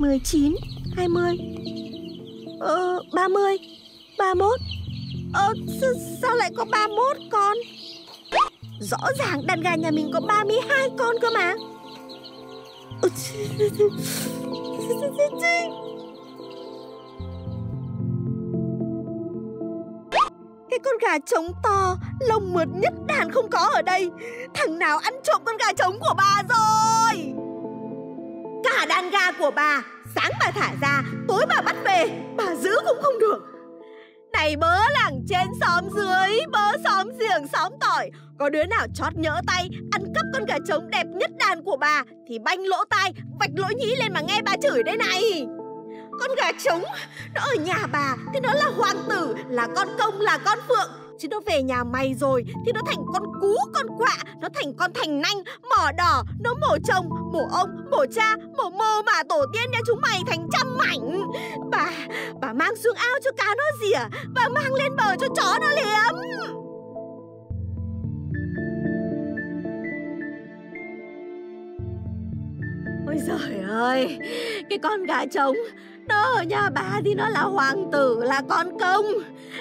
19, 20 Ờ, 30 31 Ờ, sao lại có 31 con? Rõ ràng đàn gà nhà mình có 32 con cơ mà. Cái con gà trống to Lông mượt nhất đàn không có ở đây. Thằng nào ăn trộm con gà trống của bà rồi? Cả đàn gà của bà Sáng bà thả ra, Tối bà bắt về, Bà giữ cũng không được. Này bớ làng trên xóm dưới, Bớ xóm giềng xóm tỏi, Có đứa nào chót nhỡ tay, Ăn cắp con gà trống đẹp nhất đàn của bà, Thì banh lỗ tai, Vạch lỗ nhĩ lên mà nghe bà chửi đây này. Con gà trống, Nó ở nhà bà, Thì nó là hoàng tử, Là con công, là con phượng Chứ nó về nhà mày rồi Thì nó thành con cú, con quạ, Nó thành con thành nanh, Mỏ đỏ, Nó mổ chồng, Mổ ông, Mổ cha, Mổ mô mà tổ tiên nhà chúng mày, thành trăm mảnh. Bà Bà mang xuống ao cho cá nó rỉa, Bà mang lên bờ cho chó nó liếm. Ôi giời ơi, Cái con gà trống, Nó ở nhà bà thì nó là hoàng tử, Là con công,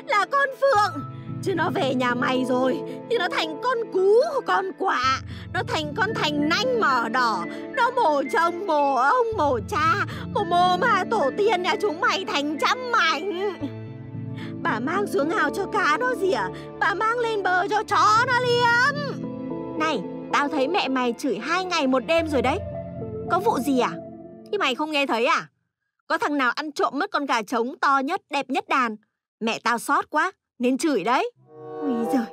Là con phượng. Chứ nó về nhà mày rồi, Thì nó thành con cú, con quạ. Nó thành con thành nanh mỏ đỏ. Nó mổ chồng mổ ông, mổ cha. Mổ mồ mà tổ tiên nhà chúng mày thành trăm mảnh. Bà mang xuống ao cho cá nó rỉa. Bà mang lên bờ cho chó nó liếm. Này, Tao thấy mẹ mày chửi hai ngày một đêm rồi đấy. Có vụ gì à? Thì mày không nghe thấy à? Có thằng nào ăn trộm mất con gà trống to nhất, đẹp nhất đàn? Mẹ tao sót quá nên chửi đấy. Ui giời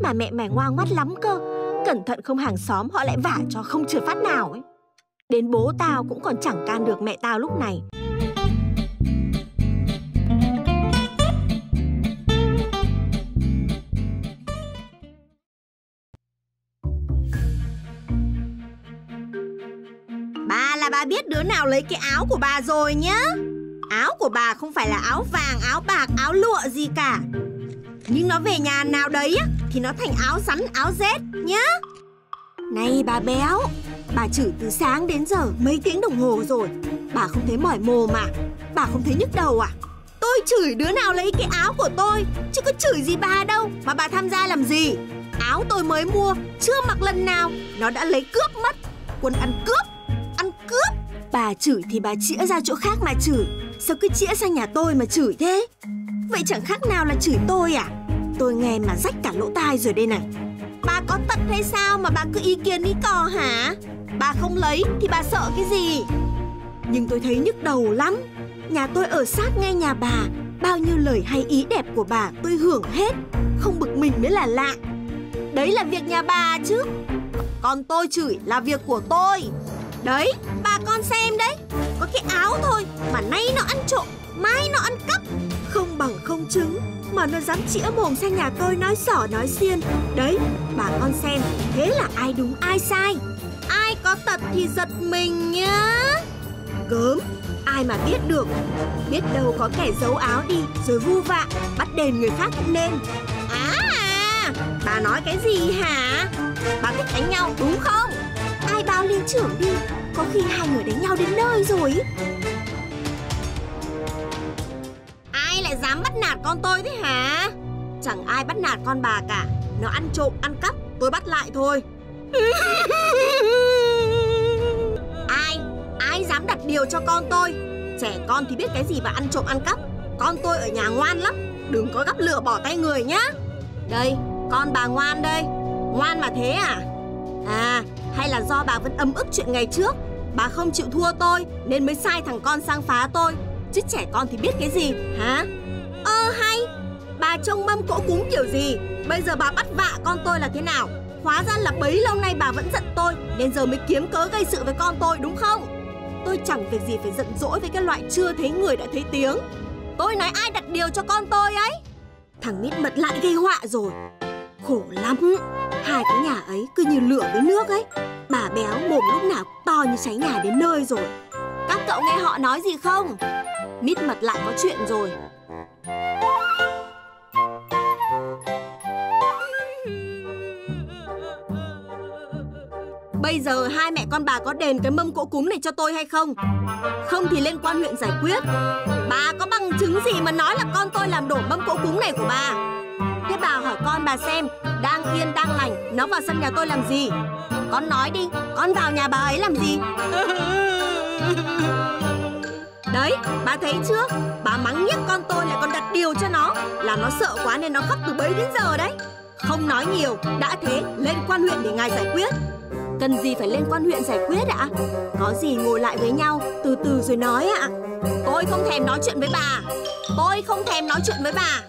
Mà mẹ mày ngoan mắt lắm cơ. Cẩn thận không hàng xóm họ lại vả cho không trượt phát nào ấy. Đến bố tao cũng còn chẳng can được mẹ tao lúc này. Bà là bà biết đứa nào lấy cái áo của bà rồi nhá. Áo của bà không phải là áo vàng, áo bạc, áo lụa gì cả nhưng nó về nhà nào đấy Thì nó thành áo sắn áo rét nhá. Này bà béo, Bà chửi từ sáng đến giờ mấy tiếng đồng hồ rồi. Bà không thấy mỏi mồm mà, Bà không thấy nhức đầu à? Tôi chửi đứa nào lấy cái áo của tôi, Chứ có chửi gì bà đâu. Mà bà tham gia làm gì? Áo tôi mới mua, Chưa mặc lần nào, Nó đã lấy cướp mất. Quân ăn cướp Ăn cướp. Bà chửi thì bà chĩa ra chỗ khác mà chửi. Sao cứ chĩa sang nhà tôi mà chửi thế? Vậy chẳng khác nào là chửi tôi à? Tôi nghe mà rách cả lỗ tai rồi đây này. Bà có tật hay sao mà bà cứ ý kiến ý cò hả? Bà không lấy thì bà sợ cái gì? Nhưng tôi thấy nhức đầu lắm. Nhà tôi ở sát ngay nhà bà. Bao nhiêu lời hay ý đẹp của bà tôi hưởng hết. Không bực mình mới là lạ. Đấy là việc nhà bà chứ. Còn tôi chửi là việc của tôi. Đấy, bà con xem đấy. Có cái áo thôi Mà nay nó ăn trộm Mai nó ăn cắp. Không không chứng Mà nó dám chĩa mồm sang nhà tôi nói sỏ nói xiên. Đấy, bà con xem Thế là ai đúng ai sai? Ai có tật thì giật mình nhá. Gớm Ai mà biết được Biết đâu có kẻ giấu áo đi Rồi vu vạ Bắt đền người khác cũng nên. À Bà nói cái gì hả? Bà thích đánh nhau đúng không? Ai báo liên trưởng đi Có khi hai người đánh nhau đến nơi rồi. Lại dám bắt nạt con tôi thế hả? Chẳng ai bắt nạt con bà cả. Nó ăn trộm ăn cắp Tôi bắt lại thôi. Ai? Ai dám đặt điều cho con tôi? Trẻ con thì biết cái gì mà ăn trộm ăn cắp. Con tôi ở nhà ngoan lắm. Đừng có gắp lửa bỏ tay người nhá. Đây con bà ngoan đây. Ngoan mà thế à? À hay là do bà vẫn ấm ức chuyện ngày trước? Bà không chịu thua tôi Nên mới sai thằng con sang phá tôi. Chứ trẻ con thì biết cái gì hả Ơ, hay. Bà trông mâm cỗ cúng kiểu gì? Bây giờ bà bắt vạ con tôi là thế nào? Hóa ra là bấy lâu nay bà vẫn giận tôi, Nên giờ mới kiếm cớ gây sự với con tôi, đúng không? Tôi chẳng việc gì phải giận dỗi với cái loại chưa thấy người đã thấy tiếng. Tôi nói ai đặt điều cho con tôi ấy? Thằng mít mật lại gây họa rồi. Khổ lắm. Hai cái nhà ấy cứ như lửa với nước ấy. Bà béo mồm lúc nào to như cháy nhà đến nơi rồi. Các cậu nghe họ nói gì không? Mít mật lại có chuyện rồi. Bây giờ hai mẹ con bà có đền cái mâm cỗ cúng này cho tôi hay không? Không thì lên quan huyện giải quyết. Bà có bằng chứng gì mà nói là con tôi làm đổ mâm cỗ cúng này của bà? Thế bà hỏi con bà xem, đang yên đang lành, nó vào sân nhà tôi làm gì? Con nói đi, con vào nhà bà ấy làm gì? Đấy, bà thấy chưa? Bà mắng nhất con tôi lại còn đặt điều cho nó Là nó sợ quá nên nó khóc từ bấy đến giờ đấy Không nói nhiều, đã thế lên quan huyện để ngài giải quyết Cần gì phải lên quan huyện giải quyết ạ? Có gì ngồi lại với nhau, từ từ rồi nói ạ. Tôi không thèm nói chuyện với bà. Tôi không thèm nói chuyện với bà.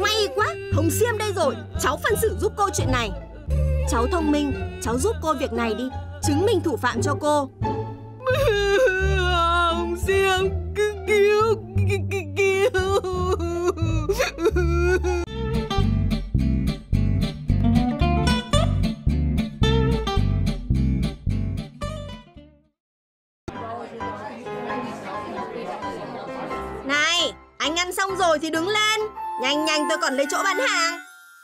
May quá, Hồng Xiêm đây rồi. Cháu phân xử giúp cô chuyện này. Cháu thông minh, cháu giúp cô việc này đi. Chứng minh thủ phạm cho cô. anh ăn xong rồi thì đứng lên. Nhanh nhanh, tôi còn lấy chỗ bán hàng.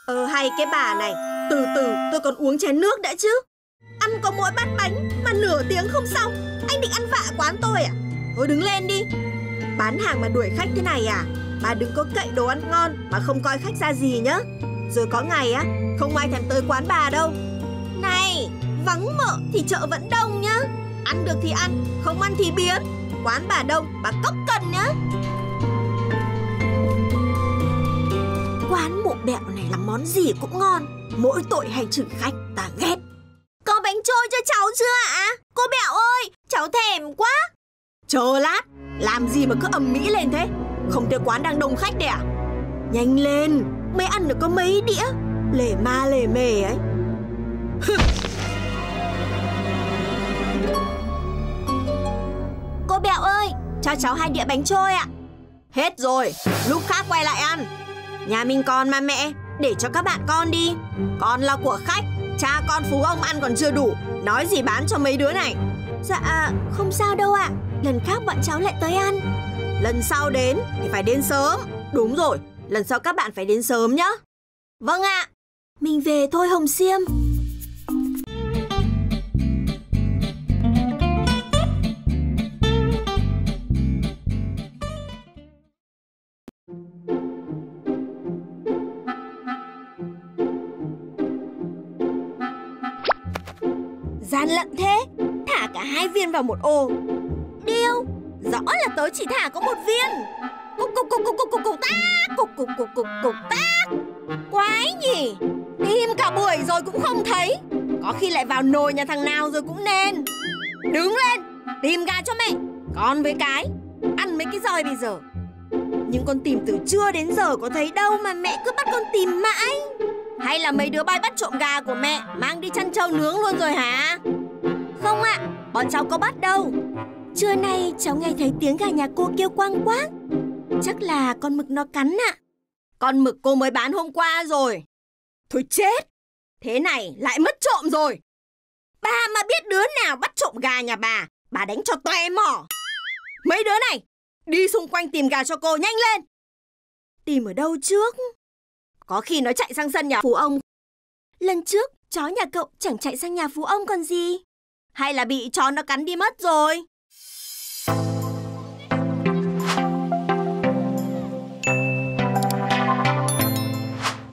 Ờ hay cái bà này. Từ từ, tôi còn uống chén nước đã chứ. Ăn có mỗi bát bánh Mà nửa tiếng không xong. Anh định ăn vạ quán tôi à? Thôi đứng lên đi. Bán hàng mà đuổi khách thế này à? Bà đừng có cậy đồ ăn ngon Mà không coi khách ra gì nhá. Rồi có ngày á, Không ai thèm tới quán bà đâu. Này, Vắng mợ thì chợ vẫn đông nhá. Ăn được thì ăn, Không ăn thì biến. Quán bà đông, Bà cốc cần nhá. Quán mụ bẹo này làm món gì cũng ngon. Mỗi tội hay chửi khách ta ghét. Có bánh trôi cho cháu chưa ạ? Cô bẹo ơi Cháu thèm quá. Chờ lát Làm gì mà cứ ầm mỹ lên thế? Không thấy quán đang đông khách đấy à? Nhanh lên Mới ăn được có mấy đĩa? Lề ma lề mề ấy. Cô bẹo ơi Cho cháu hai đĩa bánh trôi ạ. Hết rồi Lúc khác quay lại ăn Nhà mình còn mà mẹ. Để cho các bạn con đi. Con là của khách. Cha con phú ông ăn còn chưa đủ. Nói gì bán cho mấy đứa này? Dạ không sao đâu ạ. Lần khác bọn cháu lại tới ăn. Lần sau đến thì phải đến sớm. Đúng rồi, Lần sau các bạn phải đến sớm nhá. Vâng ạ. Mình về thôi Hồng Xiêm. Gian lận thế. Thả cả hai viên vào một ô Điêu, Rõ là tớ chỉ thả có một viên. Cục cục cục cục cục cục cục, tác. Cục cục cục cục cục, tác. Quái nhỉ. Tìm cả buổi rồi cũng không thấy. Có khi lại vào nồi nhà thằng nào rồi cũng nên. Đứng lên, Tìm gà cho mẹ. Con với cái, Ăn mấy cái roi bây giờ. Nhưng con tìm từ trưa đến giờ có thấy đâu Mà mẹ cứ bắt con tìm mãi. Hay là mấy đứa bay bắt trộm gà của mẹ Mang đi chăn trâu nướng luôn rồi hả? Không ạ Bọn cháu có bắt đâu. Trưa nay cháu nghe thấy tiếng gà nhà cô kêu quang quác Chắc là con mực nó cắn ạ. Con mực cô mới bán hôm qua rồi. Thôi chết. Thế này lại mất trộm rồi. Bà mà biết đứa nào bắt trộm gà nhà bà Bà đánh cho toe mỏ. Mấy đứa này Đi xung quanh tìm gà cho cô nhanh lên. Tìm ở đâu trước có khi nó chạy sang sân nhà phú ông. Lần trước, chó nhà cậu chẳng chạy sang nhà phú ông còn gì. Hay là bị chó nó cắn đi mất rồi?